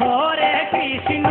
Hare Krishna